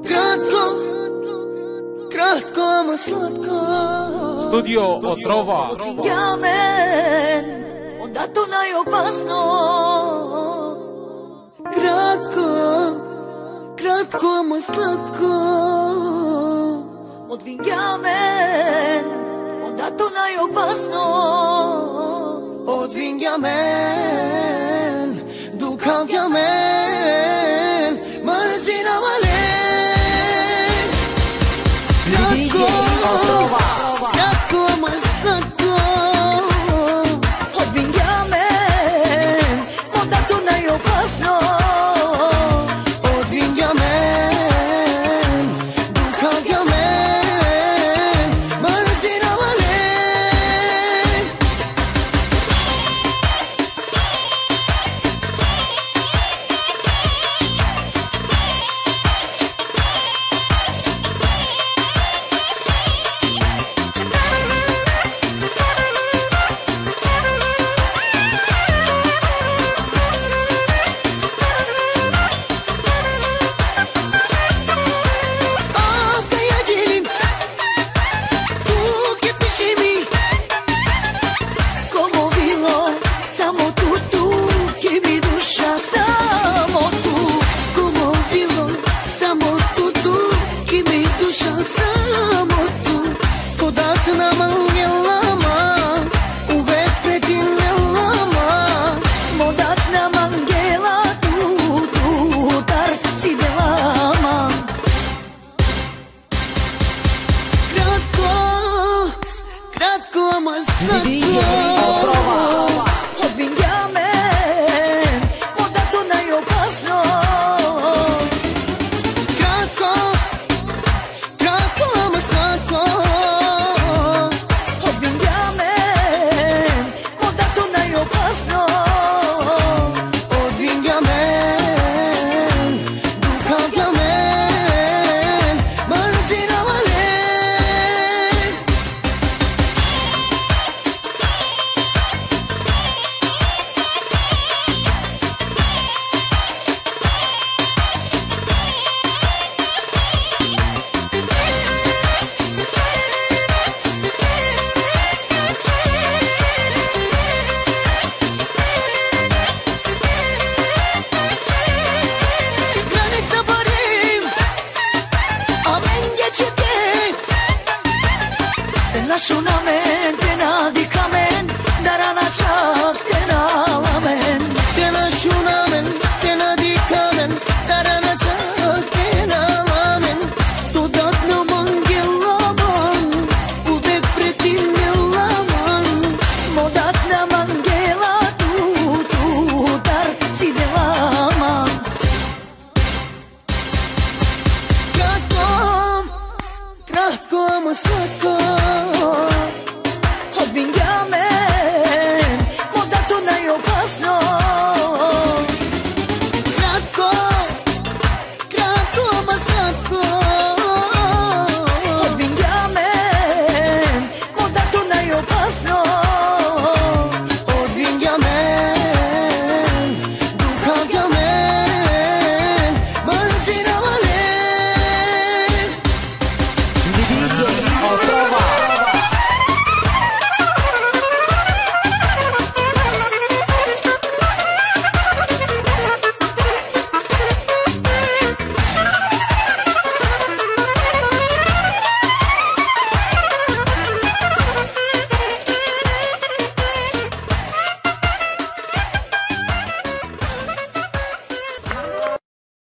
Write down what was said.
Кратко, кратко, ама сладко. Студио Отрова. Видя мен, отдато най-опасно. Кратко, кратко, ама сладко. От видя мен, отдато най-опасно. От видя. The DJ. let's go.